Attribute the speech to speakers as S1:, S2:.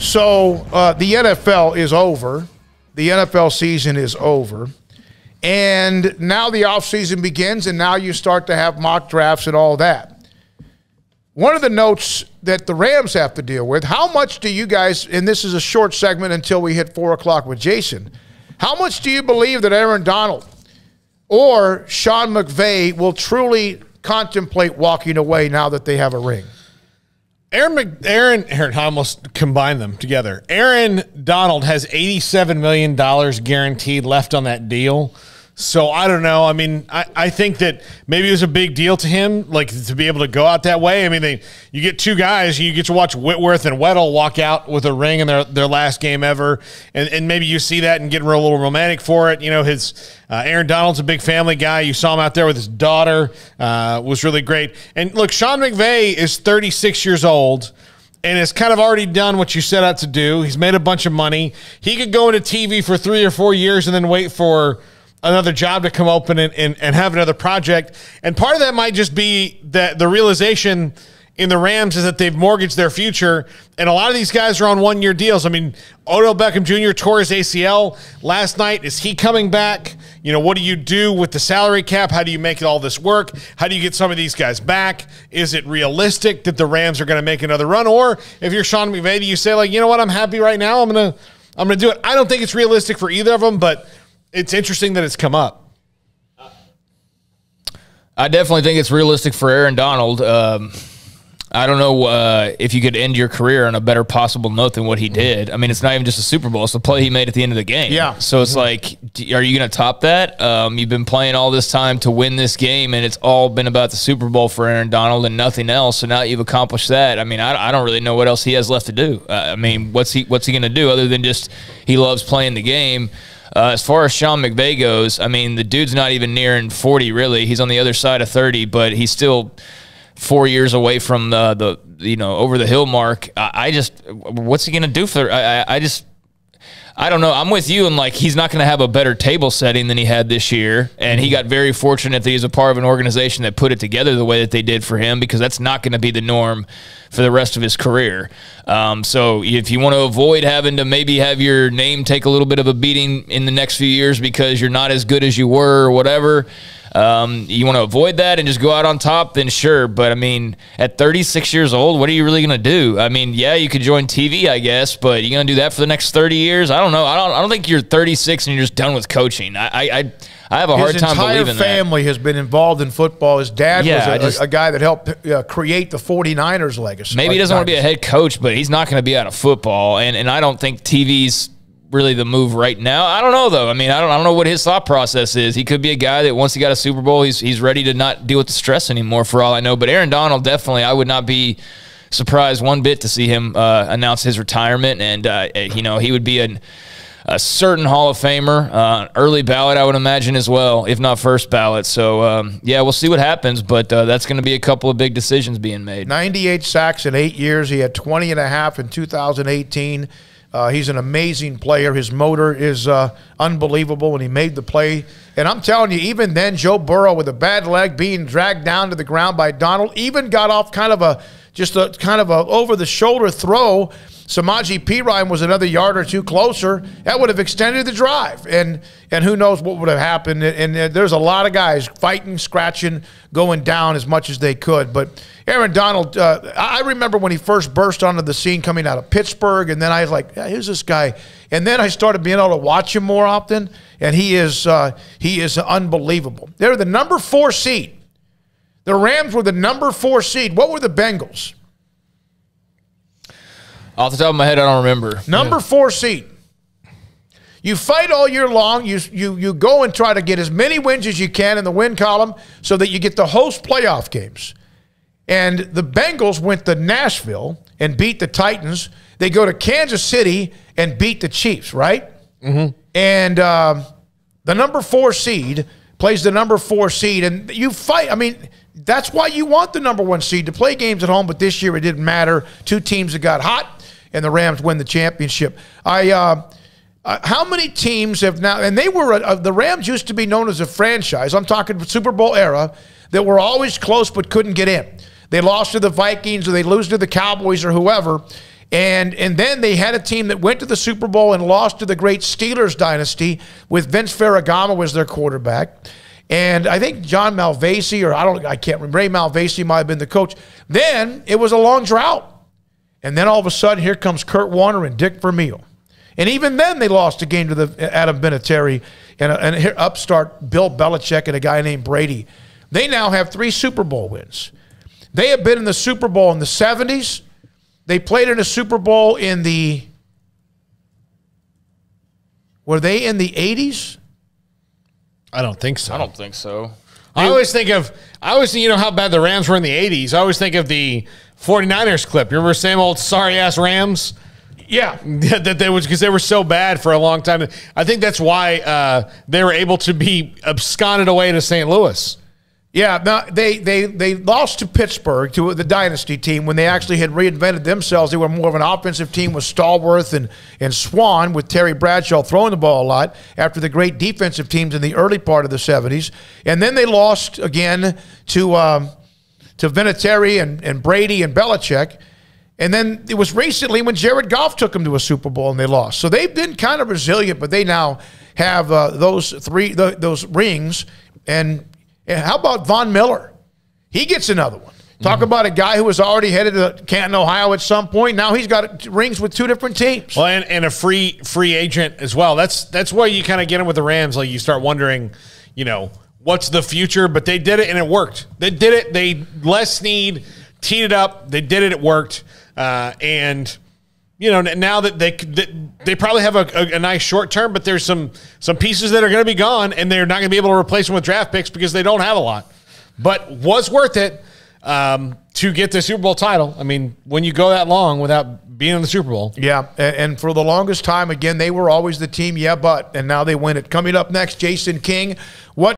S1: So uh, the NFL is over. The NFL season is over. And now the offseason begins, and now you start to have mock drafts and all that. One of the notes that the Rams have to deal with how much do you guys, and this is a short segment until we hit four o'clock with Jason, how much do you believe that Aaron Donald or Sean McVay will truly contemplate walking away now that they have a ring?
S2: Aaron, Mc, Aaron, Aaron, I almost combined them together. Aaron Donald has $87 million guaranteed left on that deal. So I don't know. I mean, I, I think that maybe it was a big deal to him, like to be able to go out that way. I mean, they you get two guys, you get to watch Whitworth and Weddle walk out with a ring in their, their last game ever, and, and maybe you see that and get a little romantic for it. You know, his uh, Aaron Donald's a big family guy. You saw him out there with his daughter, uh, was really great. And look, Sean McVay is 36 years old and has kind of already done what you set out to do. He's made a bunch of money. He could go into TV for three or four years and then wait for another job to come open and, and, and have another project. And part of that might just be that the realization in the Rams is that they've mortgaged their future. And a lot of these guys are on one year deals. I mean, Odell Beckham Jr. tore his ACL last night. Is he coming back? You know, what do you do with the salary cap? How do you make all this work? How do you get some of these guys back? Is it realistic that the Rams are going to make another run? Or if you're Sean McVay, do you say, like, you know what, I'm happy right now. I'm going to. I'm going to do it. I don't think it's realistic for either of them, but it's interesting that it's come up.
S3: I definitely think it's realistic for Aaron Donald. Um, I don't know uh, if you could end your career on a better possible note than what he did. I mean, it's not even just a Super Bowl; it's the play he made at the end of the game.
S1: Yeah.
S3: So it's like, are you going to top that? Um, you've been playing all this time to win this game, and it's all been about the Super Bowl for Aaron Donald and nothing else. So now you've accomplished that. I mean, I, I don't really know what else he has left to do. Uh, I mean, what's he what's he going to do other than just he loves playing the game? Uh, as far as Sean McVay goes, I mean, the dude's not even nearing 40, really. He's on the other side of 30, but he's still four years away from the, the you know, over the hill mark. I, I just, what's he going to do for, I, I just, I don't know. I'm with you, and like he's not going to have a better table setting than he had this year. And he got very fortunate that he's a part of an organization that put it together the way that they did for him, because that's not going to be the norm for the rest of his career. Um, so if you want to avoid having to maybe have your name take a little bit of a beating in the next few years because you're not as good as you were or whatever. Um, you want to avoid that and just go out on top, then sure. But I mean, at 36 years old, what are you really going to do? I mean, yeah, you could join TV, I guess, but you're going to do that for the next 30 years? I don't know. I don't. I don't think you're 36 and you're just done with coaching. I. I, I have a hard time
S1: His
S3: time
S1: entire
S3: believing
S1: family has been involved in football. His dad
S3: Yeah,
S1: was a,
S3: just-
S1: a guy that helped uh, create the 49ers legacy.
S3: Maybe he doesn't want to be a head coach, but he's not going to be out of football. And and I don't think TV's really the move right now. I don't know though. I mean, I don't I don't know what his thought process is. He could be a guy that once he got a Super Bowl, he's he's ready to not deal with the stress anymore. For all I know, but Aaron Donald definitely, I would not be surprised one bit to see him uh, announce his retirement. And uh, you know, he would be an a certain Hall of Famer, uh, early ballot, I would imagine as well, if not first ballot. So um, yeah, we'll see what happens, but uh, that's going to be a couple of big decisions being made.
S1: 98 sacks in eight years. He had 20 and a half in 2018. Uh, he's an amazing player. His motor is uh, unbelievable when he made the play. And I'm telling you, even then, Joe Burrow with a bad leg being dragged down to the ground by Donald, even got off kind of a just a kind of a over the shoulder throw. Samaje Perine was another yard or two closer. That would have extended the drive, and and who knows what would have happened. And, and there's a lot of guys fighting, scratching, going down as much as they could. But Aaron Donald, uh, I remember when he first burst onto the scene coming out of Pittsburgh, and then I was like, yeah, "Who's this guy?" And then I started being able to watch him more often, and he is uh, he is unbelievable. They're the number four seed. The Rams were the number four seed. What were the Bengals?
S3: Off the top of my head, I don't remember.
S1: Number four seed. You fight all year long. You, you, you go and try to get as many wins as you can in the win column so that you get the host playoff games. And the Bengals went to Nashville and beat the Titans. They go to Kansas City and beat the Chiefs, right? Mm-hmm. And um, the number four seed plays the number four seed. And you fight. I mean, that's why you want the number one seed to play games at home. But this year it didn't matter. Two teams that got hot, and the Rams win the championship. I. Uh, uh, how many teams have now, and they were, uh, the Rams used to be known as a franchise. I'm talking Super Bowl era, that were always close but couldn't get in. They lost to the Vikings or they lose to the Cowboys or whoever. And and then they had a team that went to the Super Bowl and lost to the great Steelers dynasty with Vince Ferragamo was their quarterback. And I think John Malavasi, or I don't, I can't remember, Ray Malavasi might have been the coach. Then it was a long drought. And then all of a sudden, here comes Kurt Warner and Dick Vermeil. And even then, they lost a game to the Adam Vinatieri and, and here upstart Bill Belichick and a guy named Brady. They now have three Super Bowl wins. They have been in the Super Bowl in the 70s. They played in a Super Bowl in the. Were they in the 80s?
S2: I don't think so.
S3: I don't think so.
S2: I always think of, I always, think you know, how bad the Rams were in the 80s. I always think of the 49ers clip. You remember same old sorry ass Rams?
S1: Yeah.
S2: that they was because they were so bad for a long time. I think that's why uh, they were able to be absconded away to St. Louis.
S1: Yeah, now they, they they lost to Pittsburgh to the dynasty team when they actually had reinvented themselves. They were more of an offensive team with Stallworth and, and Swan with Terry Bradshaw throwing the ball a lot after the great defensive teams in the early part of the 70s. And then they lost again to um, to Vinatieri and, and Brady and Belichick. And then it was recently when Jared Goff took them to a Super Bowl and they lost. So they've been kind of resilient, but they now have uh, those three th- those rings and how about Von Miller? He gets another one. Talk mm-hmm. about a guy who was already headed to Canton, Ohio at some point. Now he's got rings with two different teams.
S2: Well, and, and a free free agent as well. That's that's why you kind of get him with the Rams. Like you start wondering, you know, what's the future? But they did it and it worked. They did it. They less need teed it up. They did it. It worked. Uh, and you know now that they they probably have a, a, a nice short term, but there's some some pieces that are going to be gone, and they're not going to be able to replace them with draft picks because they don't have a lot. But was worth it um, to get the Super Bowl title. I mean, when you go that long without being in the Super Bowl,
S1: yeah, and, and for the longest time, again, they were always the team. Yeah, but and now they win it. Coming up next, Jason King. What